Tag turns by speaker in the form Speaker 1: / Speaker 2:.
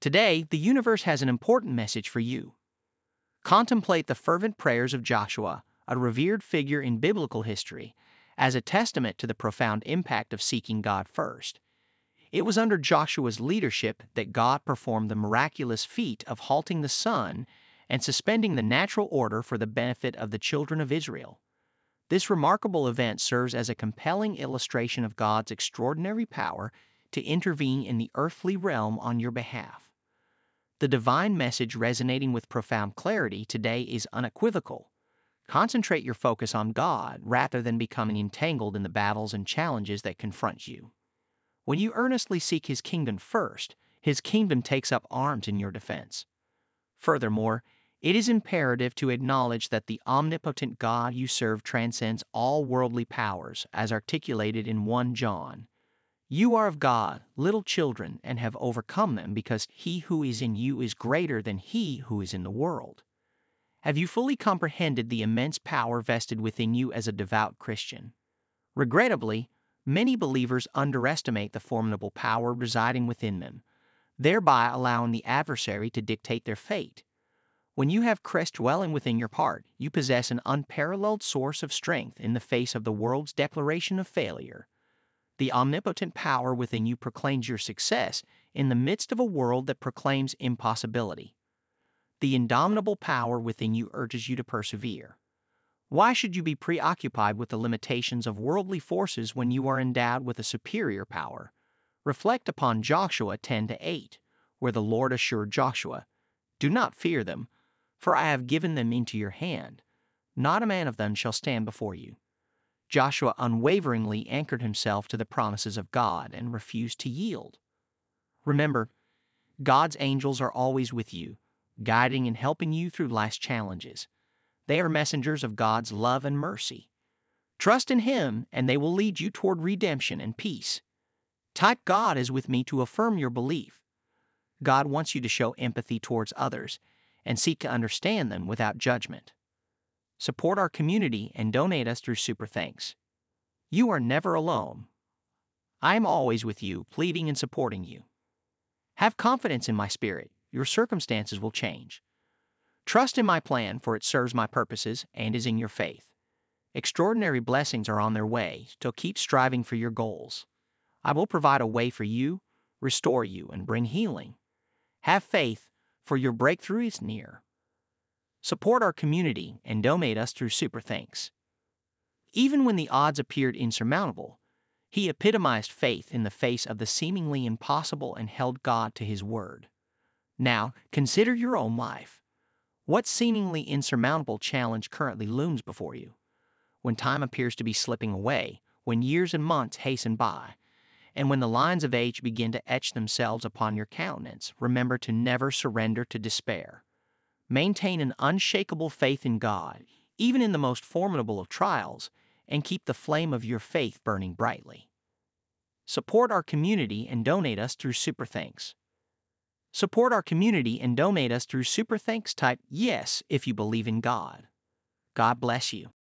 Speaker 1: Today, the universe has an important message for you. Contemplate the fervent prayers of Joshua, a revered figure in biblical history, as a testament to the profound impact of seeking God first. It was under Joshua's leadership that God performed the miraculous feat of halting the sun and suspending the natural order for the benefit of the children of Israel. This remarkable event serves as a compelling illustration of God's extraordinary power to intervene in the earthly realm on your behalf. The divine message resonating with profound clarity today is unequivocal. Concentrate your focus on God rather than becoming entangled in the battles and challenges that confront you. When you earnestly seek His kingdom first, His kingdom takes up arms in your defense. Furthermore, it is imperative to acknowledge that the omnipotent God you serve transcends all worldly powers, as articulated in 1 John. You are of God, little children, and have overcome them, because he who is in you is greater than he who is in the world. Have you fully comprehended the immense power vested within you as a devout Christian? Regrettably, many believers underestimate the formidable power residing within them, thereby allowing the adversary to dictate their fate. When you have Christ dwelling within your heart, you possess an unparalleled source of strength in the face of the world's declaration of failure. The omnipotent power within you proclaims your success in the midst of a world that proclaims impossibility. The indomitable power within you urges you to persevere. Why should you be preoccupied with the limitations of worldly forces when you are endowed with a superior power? Reflect upon Joshua 10 to 8, where the Lord assured Joshua, Do not fear them, for I have given them into your hand. Not a man of them shall stand before you. Joshua unwaveringly anchored himself to the promises of God and refused to yield. Remember, God's angels are always with you, guiding and helping you through life's challenges. They are messengers of God's love and mercy. Trust in Him, and they will lead you toward redemption and peace. Type God is with me to affirm your belief. God wants you to show empathy towards others and seek to understand them without judgment. Support our community and donate us through Super Thanks. You are never alone. I am always with you, pleading and supporting you. Have confidence in my spirit. Your circumstances will change. Trust in my plan, for it serves my purposes and is in your faith. Extraordinary blessings are on their way, so keep striving for your goals. I will provide a way for you, restore you, and bring healing. Have faith, for your breakthrough is near. Support our community and donate us through Super Thanks. Even when the odds appeared insurmountable, he epitomized faith in the face of the seemingly impossible and held God to his word. Now, consider your own life. What seemingly insurmountable challenge currently looms before you? When time appears to be slipping away, when years and months hasten by, and when the lines of age begin to etch themselves upon your countenance, remember to never surrender to despair. Maintain an unshakable faith in God, even in the most formidable of trials, and keep the flame of your faith burning brightly. Support our community and donate us through Super Thanks. Support our community and donate us through Super Thanks type yes if you believe in God. God bless you.